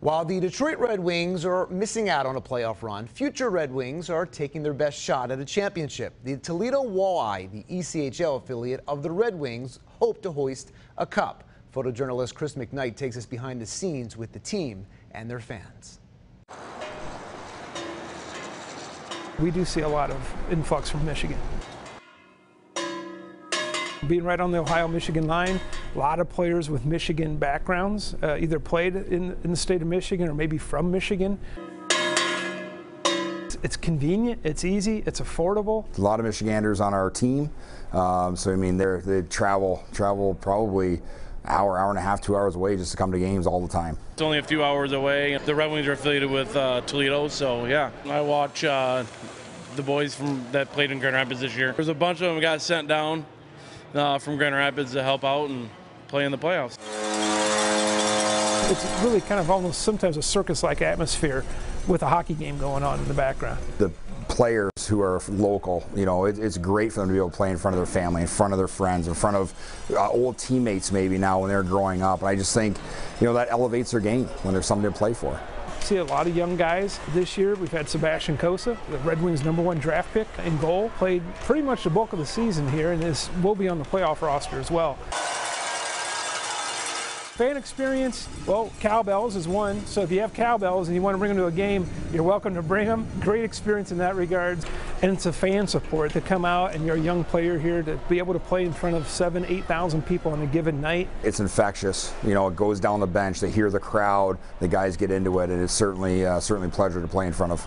While the Detroit Red Wings are missing out on a playoff run, future Red Wings are taking their best shot at a championship. The Toledo Walleye, the ECHL affiliate of the Red Wings, hope to hoist a cup. Photojournalist Chris McKnight takes us behind the scenes with the team and their fans. We do see a lot of influx from Michigan being right on the Ohio-Michigan line, a lot of players with Michigan backgrounds, uh, either played in, in the state of Michigan or maybe from Michigan. It's convenient, it's easy, it's affordable. A lot of Michiganders on our team, um, so I mean they they travel travel probably hour, hour and a half, two hours away just to come to games all the time. It's only a few hours away. The Red Wings are affiliated with uh, Toledo, so yeah, I watch uh, the boys from that played in Grand Rapids this year. There's a bunch of them got sent down uh, from Grand Rapids to help out and play in the playoffs. It's really kind of almost sometimes a circus-like atmosphere with a hockey game going on in the background. The players who are local, you know, it, it's great for them to be able to play in front of their family, in front of their friends, in front of uh, old teammates maybe now when they're growing up. And I just think, you know, that elevates their game when there's something to play for see a lot of young guys this year. We've had Sebastian Cossa, the Red Wings number one draft pick in goal, played pretty much the bulk of the season here and is, will be on the playoff roster as well. Fan experience, well, cowbells is one. So if you have cowbells and you want to bring them to a game, you're welcome to bring them. Great experience in that regard. And it's a fan support to come out and you're a young player here to be able to play in front of seven, 8,000 people on a given night. It's infectious. You know, it goes down the bench. They hear the crowd. The guys get into it. And it's certainly, uh, certainly a pleasure to play in front of.